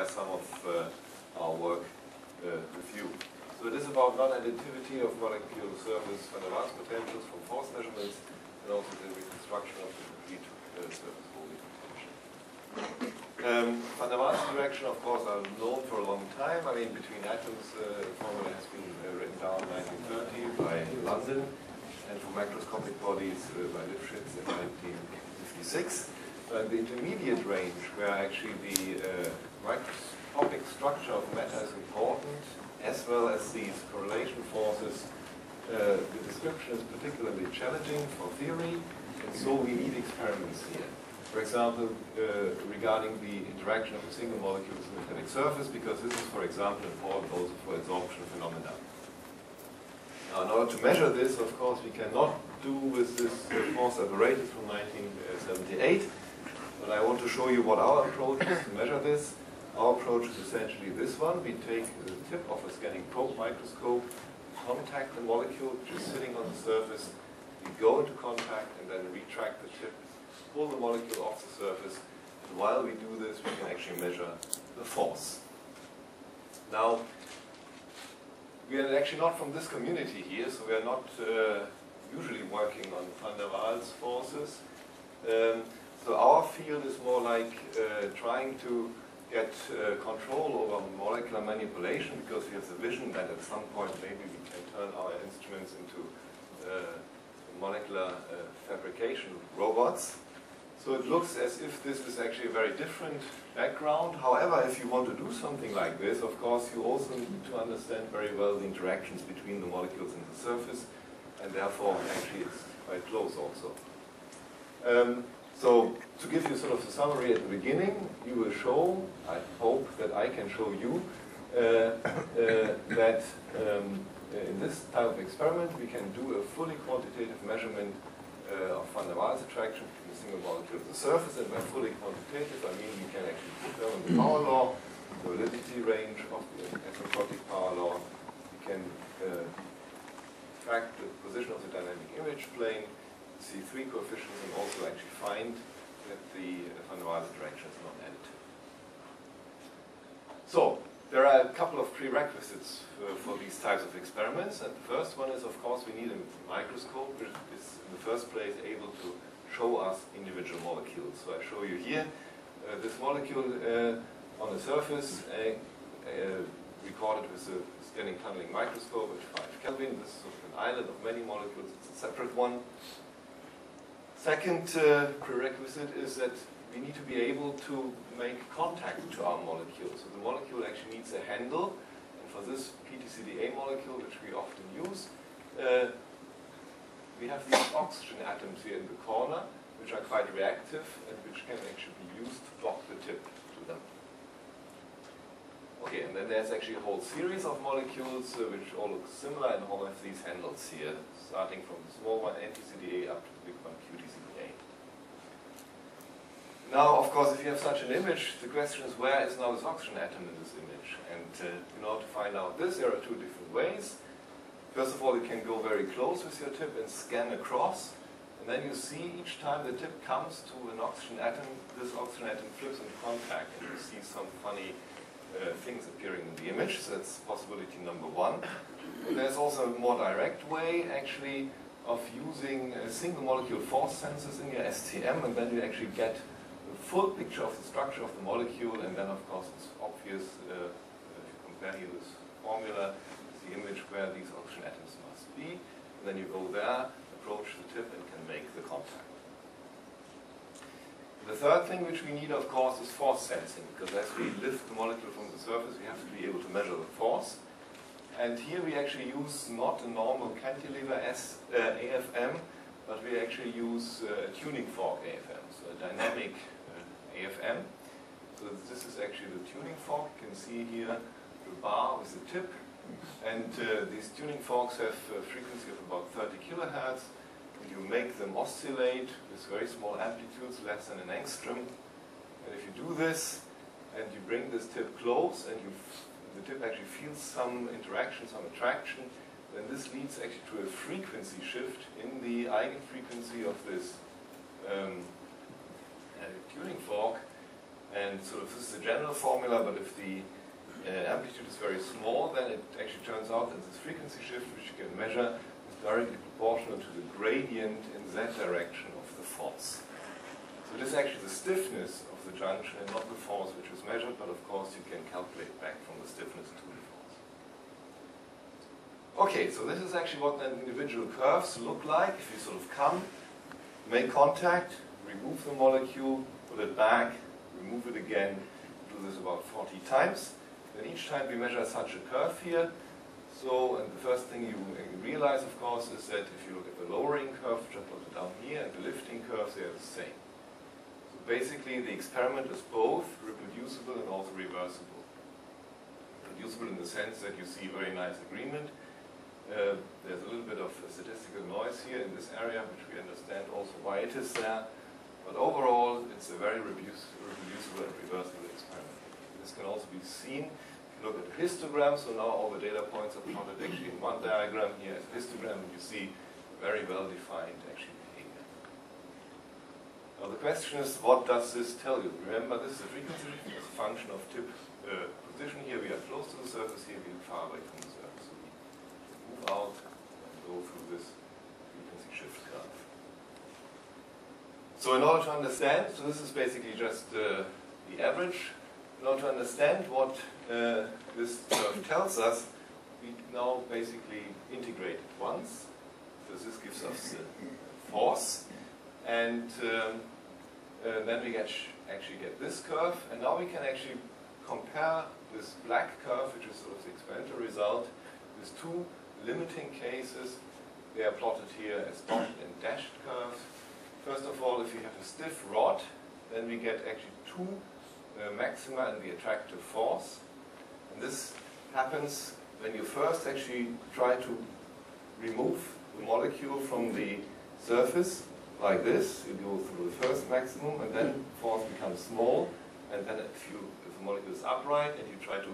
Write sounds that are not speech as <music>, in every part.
share some of uh, our work uh, with you. So it is about non-additivity of molecular surface van der Waals potentials from force measurements and also the reconstruction of the complete uh, surface holding potential. Um, van der Waals direction, of course, are known for a long time. I mean, between atoms, uh, formula has been uh, written down in 1930 by London, and for macroscopic bodies uh, by Lifshitz in 1956. Uh, the intermediate range, where actually the uh, microscopic structure of matter is important, as well as these correlation forces. Uh, the description is particularly challenging for theory, and so we need experiments here. For example, uh, regarding the interaction of a single molecule with a metallic surface, because this is, for example, important also for adsorption phenomena. Now, in order to measure this, of course, we cannot do with this force apparatus from 1978, but I want to show you what our approach is to measure this. Our approach is essentially this one. We take the tip of a scanning probe microscope, contact the molecule which is sitting on the surface, we go into contact and then retract the tip, pull the molecule off the surface, and while we do this, we can actually measure the force. Now, we are actually not from this community here, so we are not uh, usually working on van der Waals forces. Um, so our field is more like uh, trying to get uh, control over molecular manipulation because we have the vision that at some point maybe we can turn our instruments into uh, molecular uh, fabrication robots. So it looks as if this is actually a very different background. However, if you want to do something like this, of course, you also need to understand very well the interactions between the molecules and the surface, and therefore actually it's quite close also. Um, so to give you sort of a summary at the beginning, you will show, I hope that I can show you, uh, uh, that um, in this type of experiment we can do a fully quantitative measurement uh, of van der Waals attraction between a single molecule and the surface, and by fully quantitative I mean we can actually determine the power law, the validity range of the asymptotic power law, we can uh, track the position of the dynamic image plane, C3 coefficients and also actually find that the van der Waals interaction is not additive. So, there are a couple of prerequisites for, for, these types of experiments. And the first one is, of course, we need a microscope which is in the first place able to show us individual molecules. So I show you here uh, this molecule uh, on the surface uh, uh recorded with a scanning tunneling microscope at 5 Kelvin. This is an island of many molecules. It's a separate one. Second uh, prerequisite is that we need to be able to make contact to our molecule. So the molecule actually needs a handle, and for this PTCDA molecule, which we often use, uh, we have these oxygen atoms here in the corner, which are quite reactive and which can actually be used to block the tip to them. Okay, and then there's actually a whole series of molecules uh, which all look similar and all have these handles here, starting from the small one, NTCDA, up to Now, of course, if you have such an image, the question is where is now this oxygen atom in this image? And uh, in order to find out this, there are two different ways. First of all, you can go very close with your tip and scan across. And then you see each time the tip comes to an oxygen atom, this oxygen atom flips into contact and you see some funny uh, things appearing in the image. So that's possibility number one. There's also a more direct way, actually, of using single molecule force sensors in your STM, and then you actually get a full picture of the structure of the molecule, and then, of course, it's obvious uh, if you compare here this formula, the image where these oxygen atoms must be, and then you go there, approach the tip, and can make the contact. The third thing which we need, of course, is force sensing, because as we lift the molecule from the surface, we have to be able to measure the force. And here we actually use not a normal cantilever S, uh, AFM, but we actually use uh, a tuning fork AFM, so a dynamic uh, AFM. So this is actually the tuning fork. You can see here the bar with the tip. And uh, these tuning forks have a frequency of about 30 kilohertz you make them oscillate with very small amplitudes, less than an angstrom. And if you do this, and you bring this tip close, and you the tip actually feels some interaction, some attraction, then this leads actually to a frequency shift in the eigenfrequency of this um, uh, tuning fork. And And so this is the general formula, but if the uh, amplitude is very small, then it actually turns out that this frequency shift, which you can measure, is directly proportional to the gradient in z direction of the force. So this is actually the stiffness of the junction not the force which is measured, but of course you can calculate back from the stiffness to the force. Okay, so this is actually what the individual curves look like if you sort of come, make contact, remove the molecule, put it back, remove it again, do this about 40 times. Then each time we measure such a curve here, so, and the first thing you realize, of course, is that if you look at the lowering curve, just put it down here, and the lifting curve, they are the same. Basically, the experiment is both reproducible and also reversible. Reproducible in the sense that you see very nice agreement. Uh, there's a little bit of statistical noise here in this area, which we understand also why it is there. But overall, it's a very reproducible and reversible experiment. This can also be seen look at the histogram, so now all the data points are plotted actually in one diagram here as a histogram, you see very well-defined actually behavior. Now the question is, what does this tell you? Remember, this is a frequency a function of tip uh, position here. We are close to the surface here, we are far away from the surface. So we move out and go through this frequency shift curve. So in order to understand, so this is basically just uh, the average in order to understand what uh, this curve tells us, we now basically integrate it once. So this gives us the force. And um, uh, then we get actually get this curve. And now we can actually compare this black curve, which is sort of the experimental result, with two limiting cases. They are plotted here as dotted and dashed curves. First of all, if we have a stiff rod, then we get actually two uh, maxima and the attractive force. And this happens when you first actually try to remove the molecule from the surface like this. You go through the first maximum and then force becomes small. And then if, you, if the molecule is upright and you try to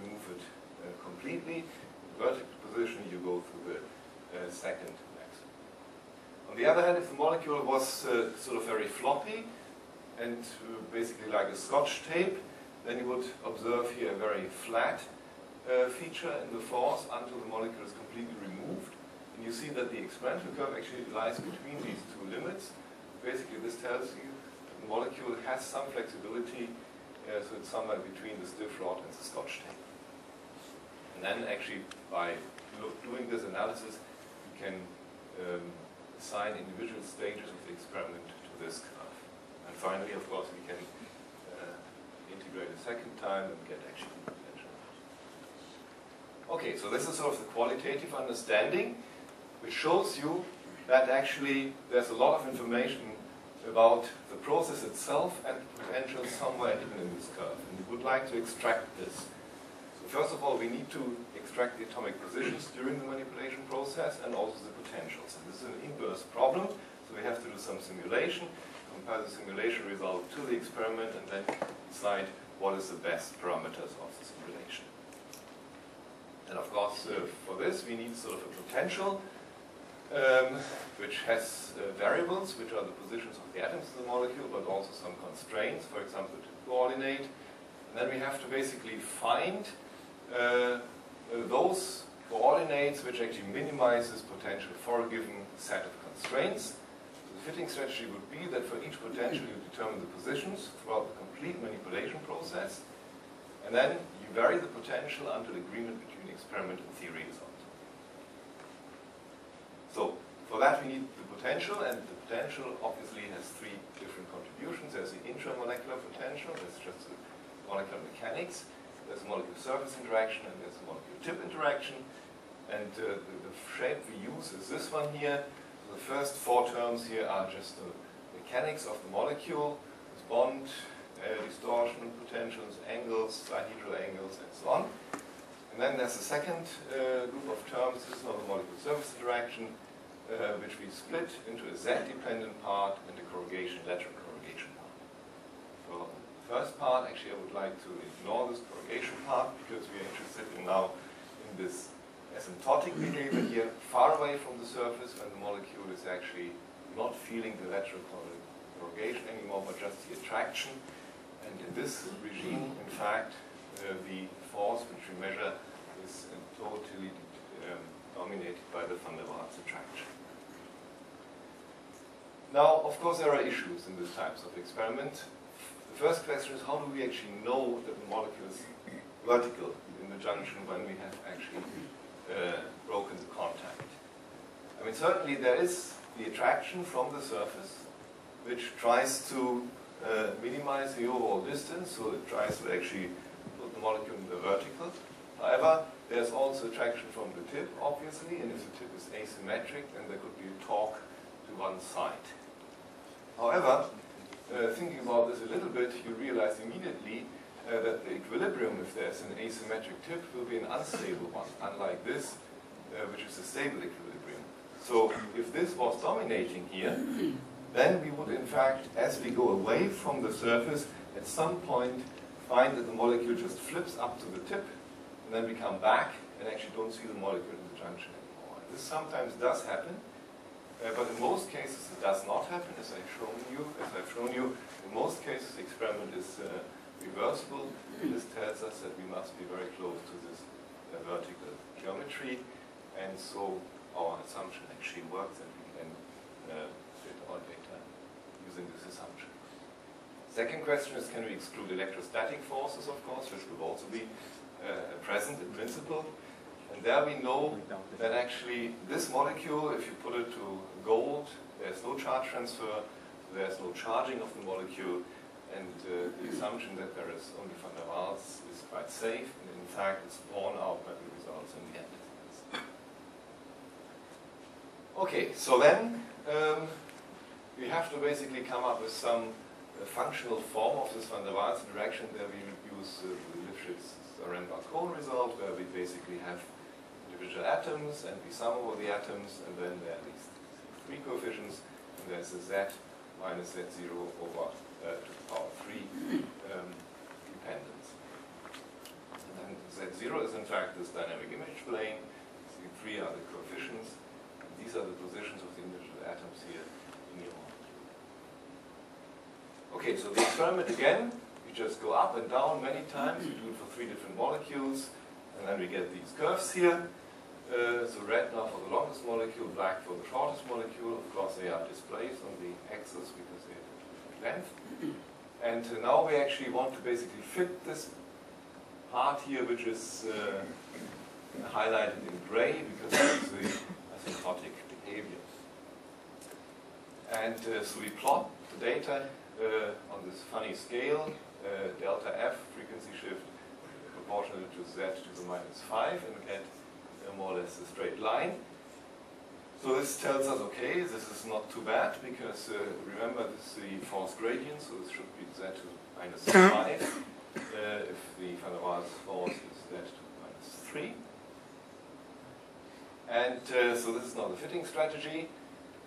remove it uh, completely, in vertical position, you go through the uh, second maximum. On the other hand, if the molecule was uh, sort of very floppy, and basically like a scotch tape, then you would observe here a very flat uh, feature in the force until the molecule is completely removed. You see that the experimental curve actually lies between these two limits. Basically, this tells you the molecule has some flexibility, uh, so it's somewhere between the stiff rod and the scotch tape. And then actually, by doing this analysis, you can um, assign individual stages of the experiment to this curve. And finally, of course, we can uh, integrate a second time and get actually potential. Okay, so this is sort of the qualitative understanding, which shows you that actually there's a lot of information about the process itself and potential somewhere hidden in this curve. And we would like to extract this. So first of all, we need to extract the atomic positions during the manipulation process and also the potentials. And this is an inverse problem, so we have to do some simulation compare the simulation result to the experiment and then decide what is the best parameters of the simulation. And of course, uh, for this we need sort of a potential um, which has uh, variables, which are the positions of the atoms in the molecule, but also some constraints, for example, to coordinate. And then we have to basically find uh, uh those coordinates which actually minimizes potential for a given set of constraints The fitting strategy would be that for each potential you determine the positions throughout the complete manipulation process, and then you vary the potential until agreement between experiment and theory is. So for that we need the potential, and the potential obviously has three different contributions. There's the intramolecular potential, that's just the molecular mechanics. There's molecule surface interaction, and there's molecule tip interaction. And uh, the, the shape we use is this one here the first four terms here are just the mechanics of the molecule, bond, uh, distortion, potentials, angles, dihedral angles, and so on. And then there's a second uh, group of terms, this is now the molecule surface interaction, uh, which we split into a Z-dependent part and a corrugation, lateral corrugation part. For the first part, actually I would like to ignore this corrugation part because we are interested in now in this asymptotic behavior here, far away from the surface when the molecule is actually not feeling the lateral corrugation anymore, but just the attraction. And in this regime, in fact, uh, the force which we measure is totally um, dominated by the van der Waals attraction. Now, of course, there are issues in these types of experiment. The first question is how do we actually know that the molecule is vertical in the junction when we have actually uh, broken the contact? I mean, certainly there is the attraction from the surface, which tries to uh, minimize the overall distance, so it tries to actually molecule in the vertical. However, there's also attraction from the tip, obviously, and if the tip is asymmetric, then there could be a torque to one side. However, uh, thinking about this a little bit, you realize immediately uh, that the equilibrium, if there's an asymmetric tip, will be an unstable one, unlike this, uh, which is a stable equilibrium. So if this was dominating here, then we would in fact, as we go away from the surface, at some point find that the molecule just flips up to the tip, and then we come back and actually don't see the molecule in the junction anymore. This sometimes does happen, uh, but in most cases it does not happen, as I've shown you. As I've shown you, in most cases the experiment is uh, reversible. This tells us that we must be very close to this uh, vertical geometry, and so our assumption actually works, and we can uh, fit our data using this assumption. Second question is, can we exclude electrostatic forces, of course, which will also be uh, present in principle. And there we know that actually this molecule, if you put it to gold, there's no charge transfer, there's no charging of the molecule, and uh, the assumption that there is only van der Waals is quite safe, and in fact it's borne out by the results in the end. Okay, so then um, we have to basically come up with some functional form of this van der Waals interaction. There we use uh, the Lifshitz Zaremba-Kohn result, where we basically have individual atoms, and we sum over the atoms, and then there are these three coefficients, and there's a z minus z0 over uh, to the power 3 um, dependence. And then z0 is in fact this dynamic image plane, the three are the coefficients, and these are the positions of the individual atoms here in your. Okay, so the experiment again, you just go up and down many times, you do it for three different molecules, and then we get these curves here. Uh, so red now for the longest molecule, black for the shortest molecule. Of course, they are displaced on the axis because they have length. And uh, now we actually want to basically fit this part here, which is uh, highlighted in gray because it's the asymptotic behavior. And uh, so we plot the data uh, on this funny scale, uh, delta f frequency shift proportional to z to the minus 5 and get more or less a straight line. So this tells us, okay, this is not too bad because uh, remember this is the force gradient, so this should be z to minus 5 uh, if the van der Waals force is z to minus 3. And uh, so this is now the fitting strategy.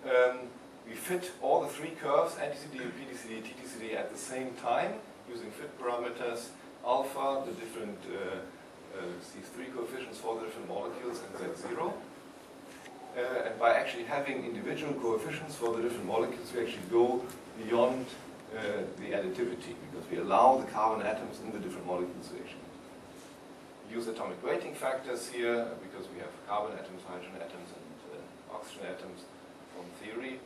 Um, we fit all the three curves, NTCD, PTCD, TTCD at the same time using fit parameters, alpha, the different uh, uh, these three coefficients for the different molecules and Z0. Uh, and by actually having individual coefficients for the different molecules, we actually go beyond uh, the additivity because we allow the carbon atoms in the different molecules to actually use atomic weighting factors here because we have carbon atoms, hydrogen atoms, and uh, oxygen atoms from theory.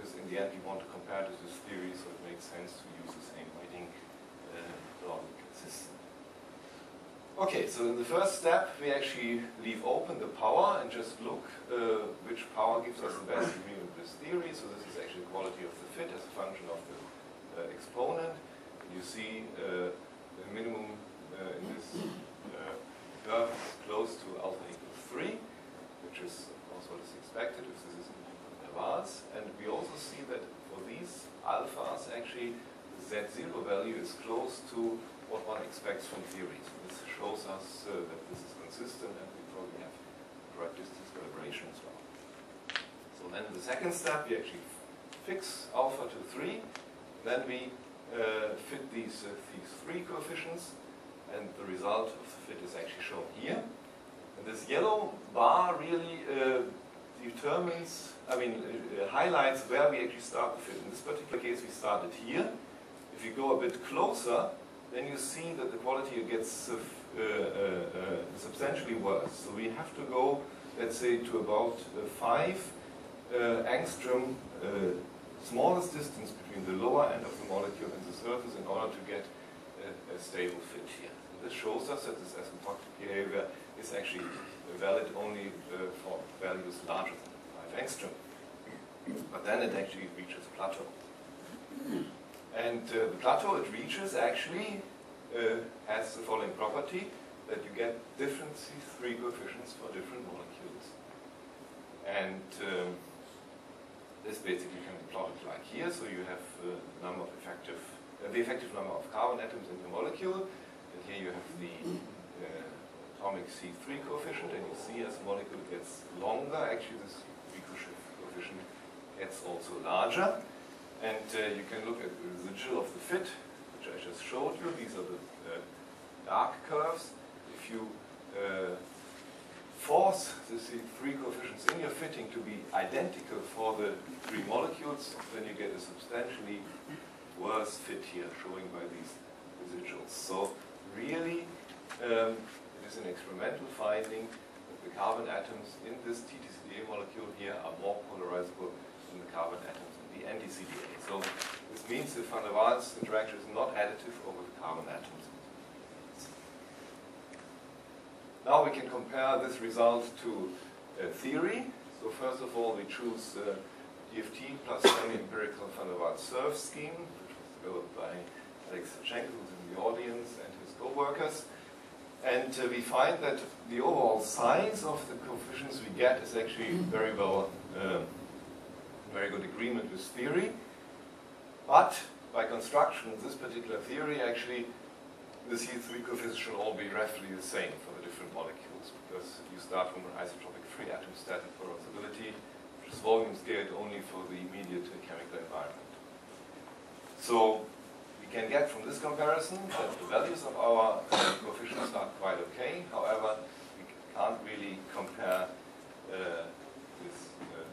Because in the end, we want to compare to this theory, so it makes sense to use the same weighting uh, logic system. Okay, so in the first step, we actually leave open the power and just look uh, which power gives us the best agreement with this theory. So this is actually quality of the fit as a function of the uh, exponent. You see uh, the minimum uh, in this uh, curve is close to alpha equals 3, which is of course what is expected if this is And we also see that for these alphas, actually, the Z0 value is close to what one expects from theory. So this shows us uh, that this is consistent and we probably have correct distance calibration as well. So then the second step, we actually fix alpha to 3. Then we uh, fit these, uh, these three coefficients and the result of the fit is actually shown here. And this yellow bar really uh, determines, I mean, uh, highlights where we actually start the fit. In this particular case, we started here. If you go a bit closer, then you see that the quality gets uh, uh, uh, substantially worse. So we have to go, let's say, to about uh, 5 uh, angstrom smallest distance between the lower end of the molecule and the surface in order to get a, a stable fit here. And this shows us that this asymptotic behavior is actually valid only for values larger than 5 angstrom. But then it actually reaches a plateau. And uh, the plateau it reaches actually uh, has the following property, that you get different C3 coefficients for different molecules. And um, this basically can be plotted like here, so you have uh, the number of effective, uh, the effective number of carbon atoms in the molecule, and here you have the uh, atomic C3 coefficient, and you see as molecule gets longer, actually this Ricochet coefficient gets also larger. And uh, you can look at the residual of the fit, which I just showed you. These are the uh, dark curves. If you uh, force the C3 coefficients in your fitting to be identical for the three molecules, then you get a substantially worse fit here, showing by these residuals. So really, um, is an experimental finding that the carbon atoms in this TTCDA molecule here are more polarizable than the carbon atoms in the NTCDA. So this means the van der Waals interaction is not additive over the carbon atoms. Now we can compare this result to uh, theory. So first of all, we choose uh, DFT plus semi-empirical van der Waals surf scheme, which was developed by Alex Tkatchenko, who's in the audience, and his co-workers. And uh, we find that the overall size of the coefficients we get is actually very well, uh, very good agreement with theory. But by construction, this particular theory actually, the C3 coefficients should all be roughly the same for the different molecules because you start from an isotropic free atom static polarizability, which is volume scaled only for the immediate chemical environment. So can get from this comparison that the values of our uh, coefficients are quite okay. However, we can't really compare uh, this uh,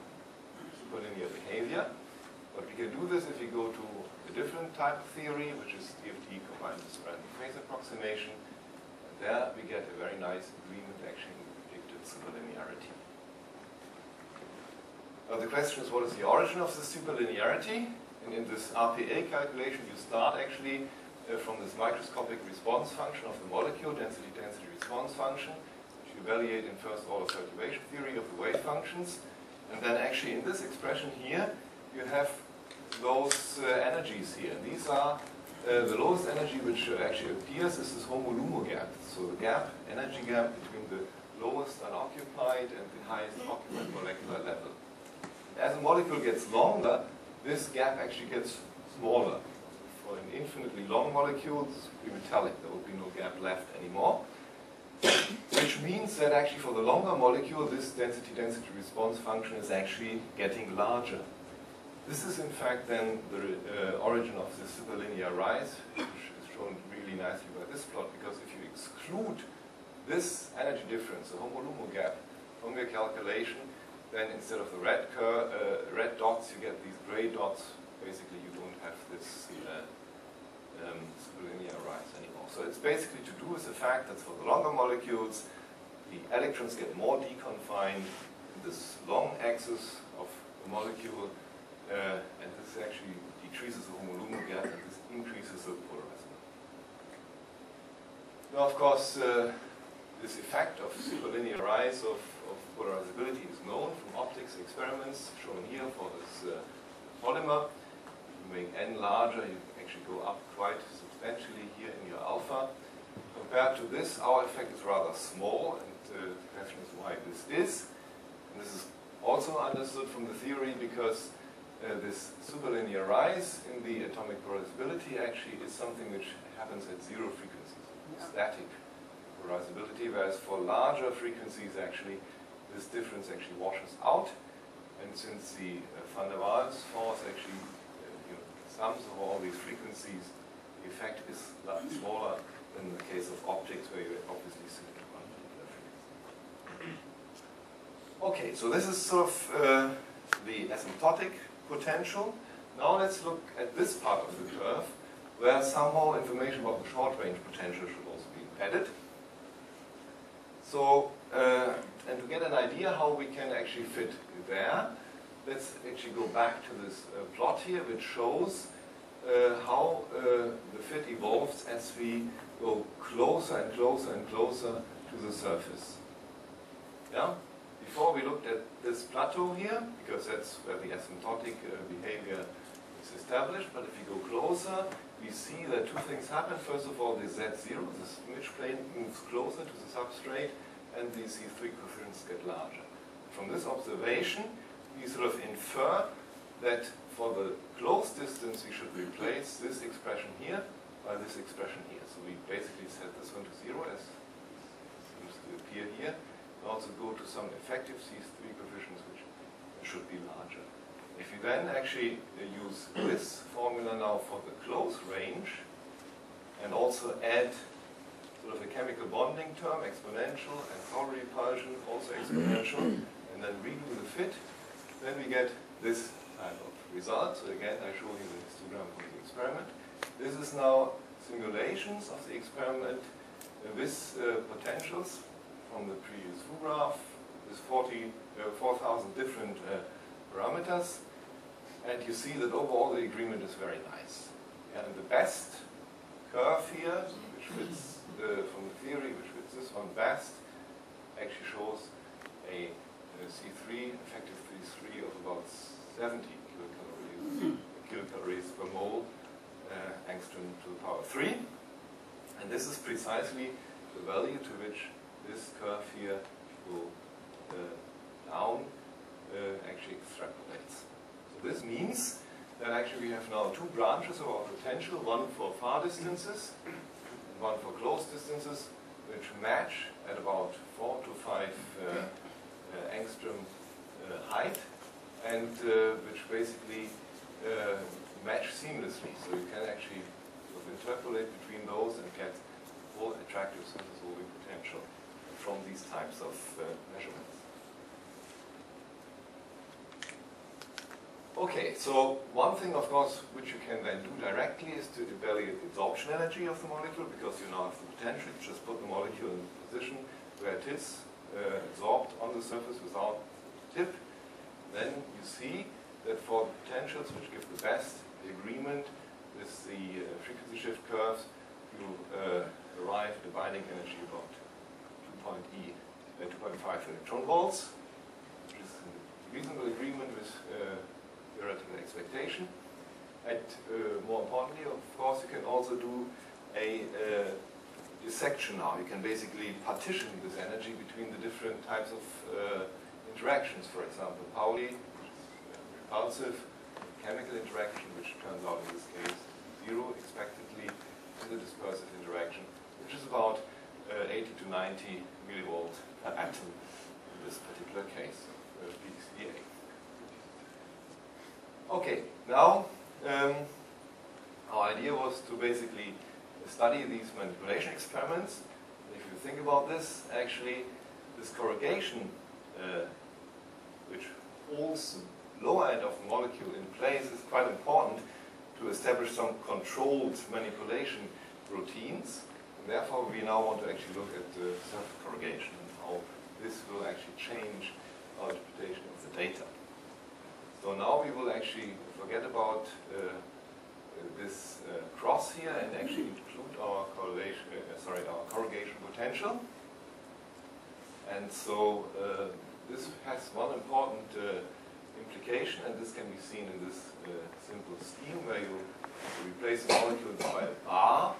superlinear behavior. But we can do this if we go to a different type of theory, which is DFT combined with random phase approximation. And there we get a very nice agreement actually in predicted superlinearity. Now the question is, what is the origin of this superlinearity? And in this RPA calculation, you start actually uh, from this microscopic response function of the molecule, density-density response function, which you evaluate in first-order circulation theory of the wave functions. And then actually in this expression here, you have those uh, energies here. These are uh, the lowest energy which uh, actually appears is this HOMO-LUMO gap. So the gap, energy gap between the lowest unoccupied and the highest occupied molecular level. As a molecule gets longer, this gap actually gets smaller. For an infinitely long molecule, this would be metallic. There would be no gap left anymore. Which means that actually for the longer molecule, this density-density response function is actually getting larger. This is in fact then the uh, origin of the superlinear rise, which is shown really nicely by this plot, because if you exclude this energy difference, the HOMO-LUMO gap, from your calculation, then instead of the red, uh, red dots, you get these gray dots. Basically, you don't have this uh, um, superlinear rise anymore. So it's basically to do with the fact that for the longer molecules, the electrons get more deconfined in this long axis of the molecule, uh, and this actually decreases the HOMO-LUMO gap and this increases the polarization. Now, of course, uh, this effect of superlinear rise of, of, polarizability is known from optics experiments shown here for this uh, polymer. You make n larger, you actually go up quite substantially here in your alpha. Compared to this, our effect is rather small, and uh, the question is why this is. And this is also understood from the theory because uh, this superlinear rise in the atomic polarizability actually is something which happens at zero frequencies, yeah. static polarizability, whereas for larger frequencies actually this difference actually washes out. And since the uh, van der Waals force actually uh, you know, sums of all these frequencies, the effect is smaller than the case of optics where you obviously see one. Okay, so this is sort of uh, the asymptotic potential. Now let's look at this part of the curve, where somehow information about the short-range potential should also be embedded. So, uh, and to get an idea how we can actually fit there, let's actually go back to this uh, plot here, which shows uh, how uh, the fit evolves as we go closer and closer and closer to the surface. Yeah? Before we looked at this plateau here, because that's where the asymptotic uh, behavior is established, but if we go closer, we see that two things happen. First of all, the Z0, the image plane moves closer to the substrate, and the C3 coefficients get larger. From this observation, we sort of infer that for the close distance, we should replace this expression here by this expression here. So we basically set this one to zero as seems to appear here. And also go to some effective C3 coefficients which should be larger. If you then actually use this formula now for the close range and also add sort of a chemical bonding term, exponential, and power repulsion, also exponential, <clears throat> and then redo the fit, then we get this kind of result. So again, I show you the histogram from the experiment. This is now simulations of the experiment with uh, potentials from the previous foo graph with 40, uh, 4,000 different uh, parameters. And you see that overall the agreement is very nice. And the best curve here, which fits uh, from the theory, which fits this one best, actually shows a, a C3, effective C3 of about 70 kilocalories, kilocalories per mole, uh, angstrom to the power 3. And this is precisely the value to which this curve here will uh, down uh, actually extrapolates. So this means that actually we have now two branches of our potential, one for far distances and one for close distances, which match at about 4 to 5 uh, uh, angstrom uh, height and uh, which basically uh, match seamlessly. So you can actually sort of interpolate between those and get full attractive surface volume potential from these types of uh, measurements. Okay, so one thing, of course, which you can then do directly is to evaluate the absorption energy of the molecule, because you now have the potential. You just put the molecule in the position where it is uh, absorbed on the surface without the tip. Then you see that for potentials which give the best agreement with the uh, frequency shift curves, you uh, arrive at a binding energy about 2.e, uh, 2.5 electron volts, which is a reasonable agreement with uh, theoretical expectation. And uh, more importantly, of course, you can also do a uh, dissection now. You can basically partition this energy between the different types of uh, interactions. For example, Pauli, is repulsive, chemical interaction, which turns out in this case zero expectedly, and the dispersive interaction, which is about uh, 80 to 90 millivolt per atom in this particular case, uh, PCA. Okay, now um, our idea was to basically study these manipulation experiments. If you think about this, actually, this corrugation, uh, which holds the lower end of the molecule in place, is quite important to establish some controlled manipulation routines. And therefore, we now want to actually look at the surface corrugation and how this will actually change our interpretation of the data. So now we will actually forget about uh, this uh, cross here and actually include our correlation, uh, sorry, our corrugation potential. And so uh, this has one important uh, implication, and this can be seen in this uh, simple scheme where you replace the molecules by a bar,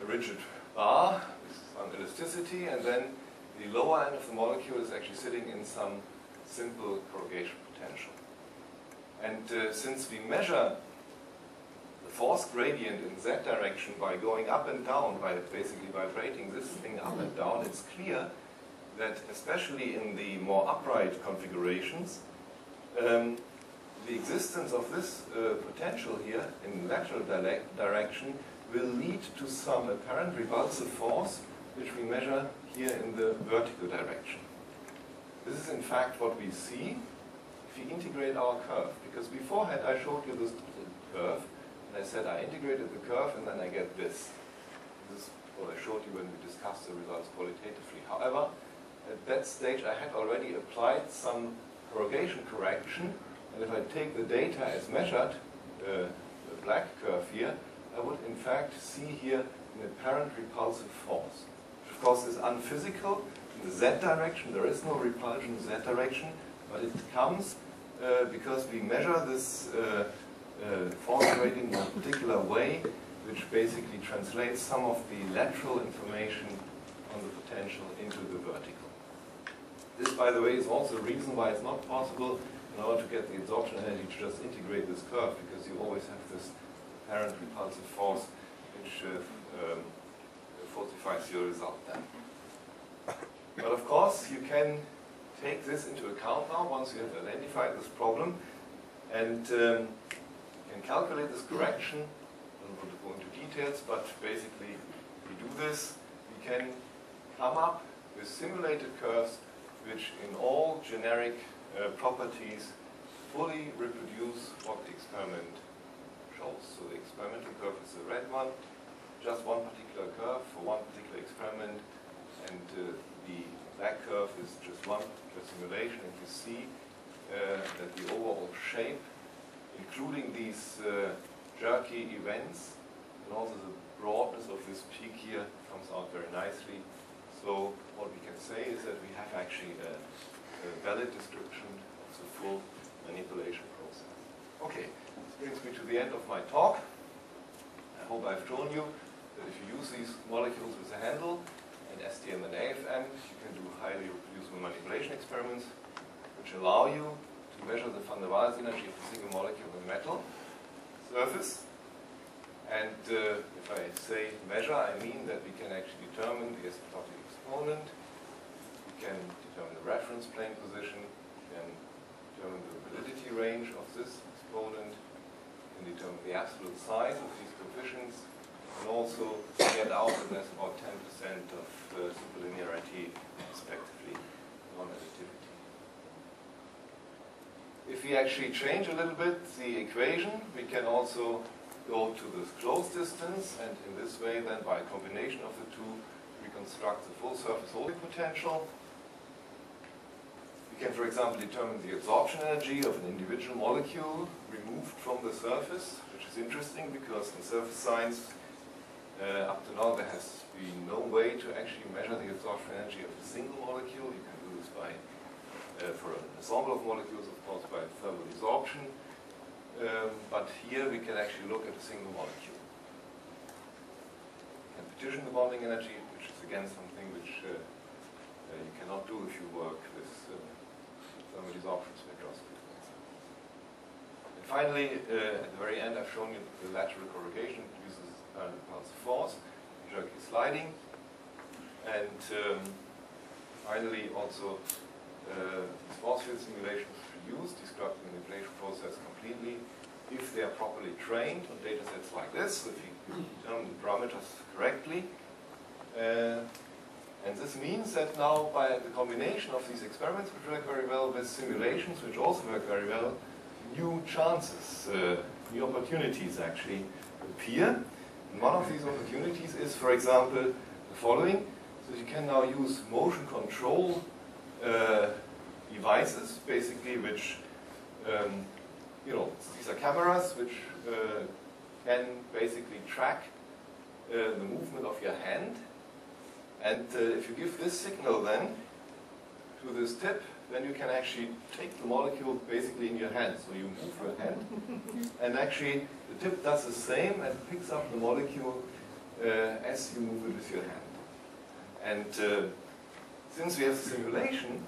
a rigid bar with some elasticity, and then the lower end of the molecule is actually sitting in some simple corrugation potential. And uh, since we measure the force gradient in that direction by going up and down, by basically vibrating this thing up and down, it's clear that especially in the more upright configurations, um, the existence of this uh, potential here in lateral dire direction will lead to some apparent repulsive force which we measure here in the vertical direction. This is in fact what we see if we integrate our curve. Because beforehand I showed you this curve And I said I integrated the curve and then I get this. This is what I showed you when we discussed the results qualitatively. However, at that stage I had already applied some propagation correction and if I take the data as measured, uh, the black curve here, I would in fact see here an apparent repulsive force. Which of course is unphysical. In the z direction, there is no repulsion in the z direction, but it comes uh, because we measure this uh, uh, force gradient in a particular way, which basically translates some of the lateral information on the potential into the vertical. This, by the way, is also the reason why it's not possible in order to get the absorption energy to just integrate this curve, because you always have this apparent repulsive force which uh, um, falsifies your result then. But of course, you can take this into account now once you have identified this problem and um, can calculate this correction. I don't want to go into details, but basically, we do this, we can come up with simulated curves which in all generic uh, properties fully reproduce what the experiment shows. So the experimental curve is the red one, just one particular curve for one particular experiment, and uh, the black curve is just one simulation, and you see uh, that the overall shape, including these uh, jerky events, and also the broadness of this peak here comes out very nicely. So what we can say is that we have actually a a valid description of the full manipulation process. Okay, this brings me to the end of my talk. I hope I've shown you that if you use these molecules with a handle and STM and AFM, you can do highly reproducible manipulation experiments which allow you to measure the van der Waals energy of a single molecule in a metal surface. And uh, if I say measure, I mean that we can actually determine the asymptotic exponent, we can determine the reference plane position, we can determine the validity range of this exponent, we can determine the absolute size of these coefficients, and also get out that there's about 10% of uh, superlinearity, respectively, non-additivity. If we actually change a little bit the equation, we can also go to this closed distance, and in this way, then by a combination of the two, reconstruct the full surface holding potential We can, for example, determine the absorption energy of an individual molecule removed from the surface, which is interesting because in surface science, uh, up to now, there has been no way to actually measure the absorption energy of a single molecule. You can do this by, uh, for an ensemble of molecules, of course, by thermal desorption. Um, but here we can actually look at a single molecule. We can the bonding energy, which is again something which uh, uh you cannot do if you work with uh, thermal desorption spectroscopy. And finally, uh, at the very end, I've shown you the lateral corrugation uses apparent repulsive force, jerky sliding, and um, finally also uh, force field simulations use describe the manipulation process completely if they are properly trained on data sets like this, if you determine the parameters correctly. Uh, and this means that now by the combination of these experiments which work very well with simulations which also work very well, new chances, uh, new opportunities actually appear. One of these opportunities is, for example, the following. So you can now use motion control uh, devices, basically, which, um, you know, these are cameras which uh, can basically track uh, the movement of your hand and uh, if you give this signal then to this tip, then you can actually take the molecule basically in your hand. So you move your hand, <laughs> and actually the tip does the same and picks up the molecule uh, as you move it with your hand. And uh, since we have simulation,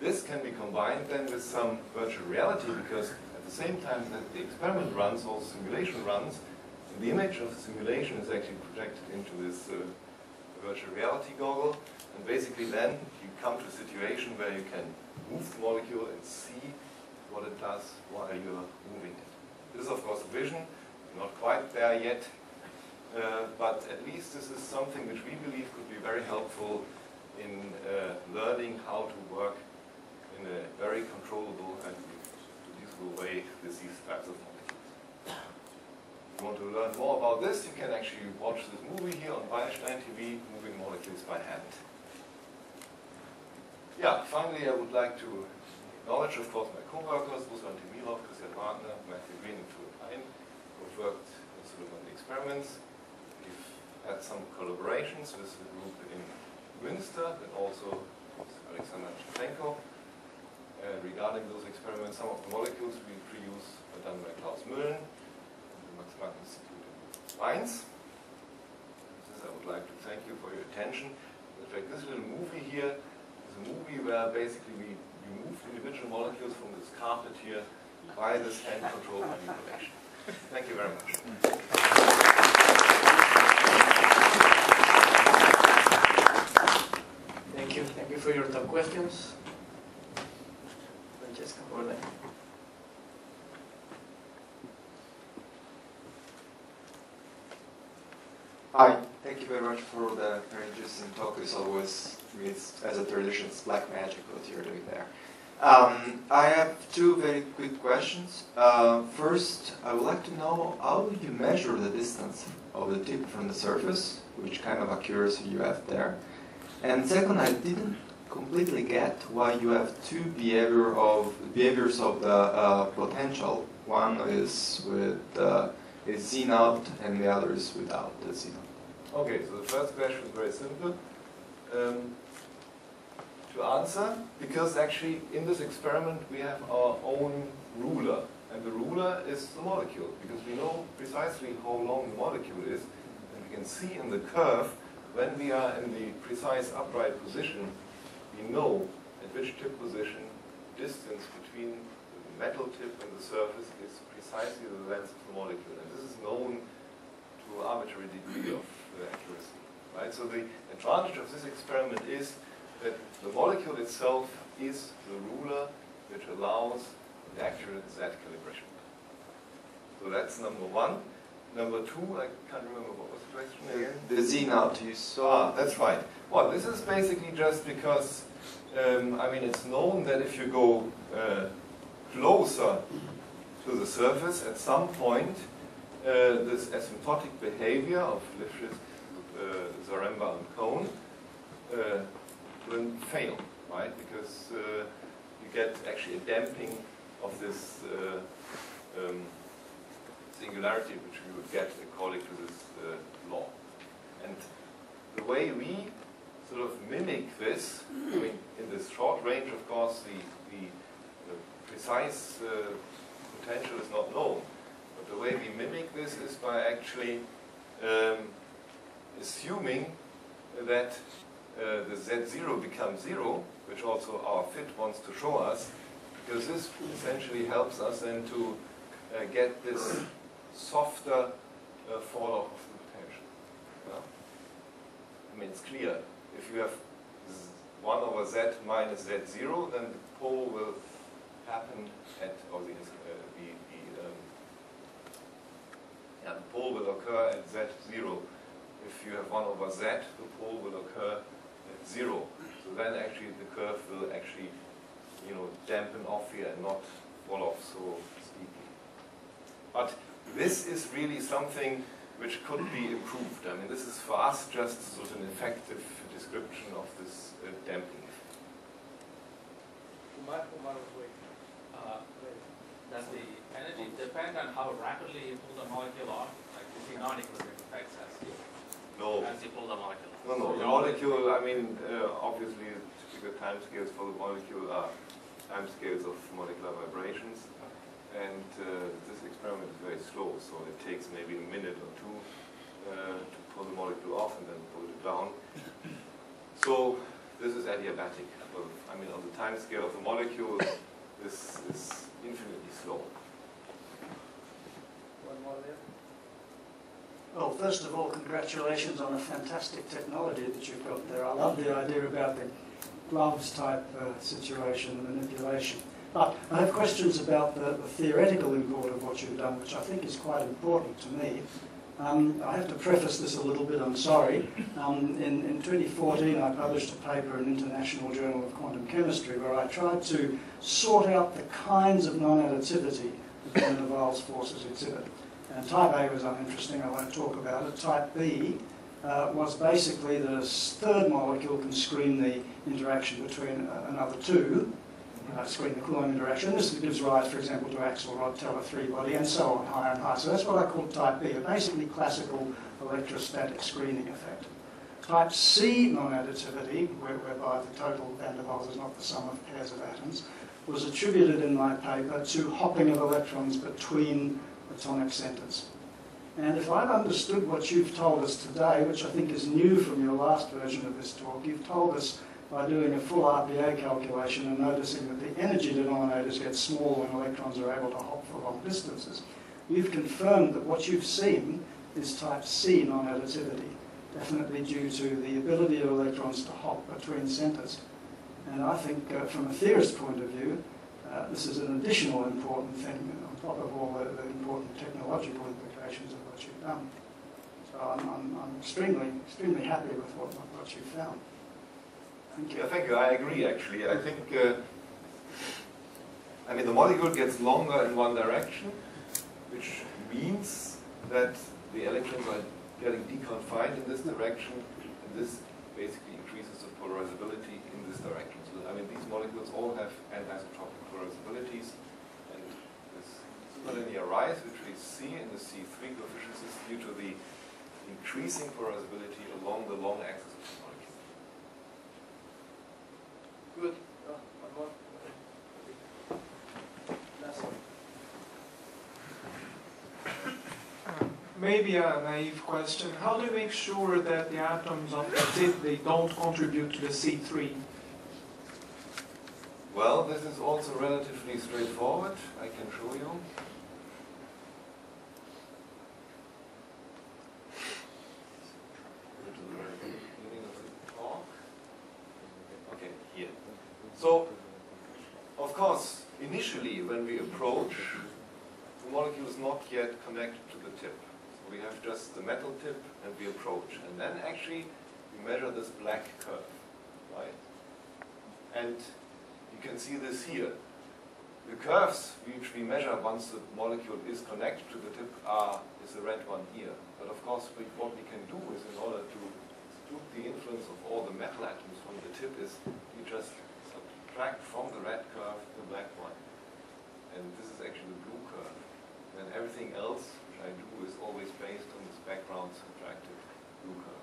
this can be combined then with some virtual reality because at the same time that the experiment runs, also simulation runs, the image of the simulation is actually projected into this uh, virtual reality goggle. And basically then you come to a situation where you can move the molecule and see what it does while you're moving it. This is of course vision, not quite there yet, uh, but at least this is something which we believe could be very helpful in uh, learning how to work in a very controllable and reproducible way with these types of molecules. You want to learn more about this, you can actually watch this movie here on Beilstein TV, Moving Molecules by Hand. Yeah, finally I would like to acknowledge, of course, my co-workers, Ruslan Temirov, Christian Wagner, Matthew Green, and Philip Hein, who've worked on the experiments. We've had some collaborations with the group in Münster and also with Alexander Tkatchenko. Uh, regarding those experiments, some of the molecules we produce are done by Klaus Müllen, the Max Planck Institute in Mainz. This I would like to thank you for your attention. In fact, this little movie here is a movie where basically we remove individual molecules from this carpet here by this hand control manipulation. Thank you very much. Thank you. Thank you for your top questions. Francesca Borle. Hi, thank you very much for the very It's always, it's, as a tradition, it's black magic what you're doing there. Um, I have two very quick questions. Uh, first, I would like to know how you measure the distance of the tip from the surface, which kind of accuracy you have there. And second, I didn't completely get why you have two behavior of behaviors of the uh, potential. One is with uh, is and the other is without the naught. Okay, so the first question is very simple um, to answer because actually in this experiment we have our own ruler and the ruler is the molecule because we know precisely how long the molecule is and we can see in the curve when we are in the precise upright position we know at which tip position distance between the metal tip and the surface is precisely the length of the molecule and this is known to arbitrary degree of uh, accuracy. Right? So the advantage of this experiment is that the molecule itself is the ruler which allows the accurate Z calibration. So that's number one. Number two, I can't remember what was the question again. The Z naught you saw. Ah, that's right. Well, this is basically just because, um, I mean, it's known that if you go uh, closer to the surface, at some point, uh, this asymptotic behavior of Lifshitz, Zaremba, and Kohn uh, will fail, right? Because uh, you get actually a damping of this uh, um, singularity which we would get according to this uh, law. And the way we sort of mimic this, I mean, in this short range, of course, the, the, the precise uh, potential is not known. But the way we mimic this is by actually um, assuming that uh, the Z0 becomes zero, which also our fit wants to show us, because this essentially helps us then to uh, get this softer uh, fall off of the potential. Yeah? I mean, it's clear. If you have z- 1 over z minus z0, then the pole will happen at, or the, uh, the, the, um, yeah, the pole will occur at z0. If you have 1 over z, the pole will occur at 0. So then actually the curve will actually, you know, dampen off here and not fall off so steeply. But this is really something which could be improved. I mean, this is for us just sort of an effective description of this uh, damping effect. Umar, Umar was waiting. Uh, Does the energy depend on how rapidly you pull the molecule off? Like you see non-equilibrium effects as you, No, as you pull the molecule? no, no. The molecule, I mean, uh, obviously, typical time scales for the molecule are time scales of molecular vibrations. And uh, this experiment is very slow, so it takes maybe a minute or two uh, to pull the molecule off and then pull it down. So this is adiabatic. Well, I mean, on the time scale of the molecule, this is infinitely slow. One more there. Well, first of all, congratulations on a fantastic technology that you've got there. I love the idea about the gloves type uh, situation, the manipulation. But I have questions about the, the theoretical import of what you've done, which I think is quite important to me. Um, I have to preface this a little bit, I'm sorry. Um, in, in 2014, I published a paper in International Journal of Quantum Chemistry where I tried to sort out the kinds of non-additivity that van der Waals forces exhibit. And type A was uninteresting, I won't talk about it. Type B uh, was basically a third molecule can screen the interaction between uh, another two, uh, screen the Coulomb interaction. This gives rise, for example, to Axilrod, Teller three-body, and so on, higher and higher. So that's what I call type B, a basically classical electrostatic screening effect. Type C non-additivity, whereby the total van der Waals is not the sum of pairs of atoms, was attributed in my paper to hopping of electrons between atomic centres. And if I've understood what you've told us today, which I think is new from your last version of this talk, you've told us by doing a full RPA calculation and noticing that the energy denominators get small when electrons are able to hop for long distances. You've confirmed that what you've seen is type C non-additivity, definitely due to the ability of electrons to hop between centres. And I think uh, from a theorist point of view, uh, this is an additional important thing top of all the, the important technological implications of what you've done. So I'm, I'm, I'm extremely, extremely happy with what, what you've found. Thank you. Yeah, thank you. I agree, actually. I think, uh, I mean, the molecule gets longer in one direction, which means that the electrons are getting deconfined in this direction, and this basically increases the polarizability in this direction. So, I mean, these molecules all have anisotropic polarizabilities, this superlinear rise, which we see in the C3 coefficients, is due to the increasing polarizability along the long axis of the molecule. Good. Uh, one more. Last one. <coughs> Maybe a naive question. How do you make sure that the atoms of the tip, they don't contribute to the C3? Well, this is also relatively straightforward. I can show you. Go to the very beginning of the talk. Okay, here. So, of course, initially when we approach, the molecule is not yet connected to the tip. So we have just the metal tip and we approach. And then actually we measure this black curve, right? And you can see this here. The curves which we measure once the molecule is connected to the tip are is the red one here. But of course, we, what we can do is in order to exclude the influence of all the metal atoms from the tip is we just subtract from the red curve the black one. And this is actually the blue curve. And everything else which I do is always based on this background subtracted curve.